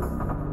you